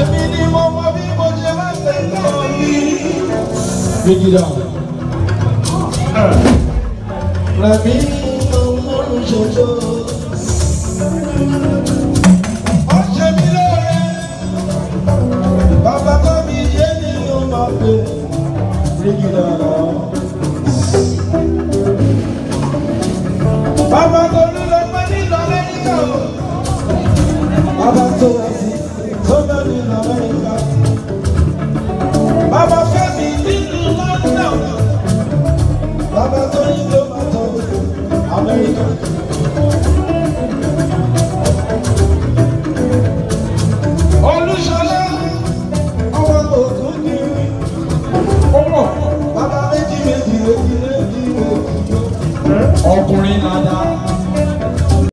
èmi ni mo mọ bí mo ṣe máa ṣe náà bí. méjì dà rẹ̀mí ọmọ olùṣèjọ. ó ṣe mí lóore bàbá bá controversy tó lórí Amẹ́ríkà. Bàbá Fẹ́mi nínú London. Bàbá Tóyìn ló máa tọ́ Amẹ́ríkà.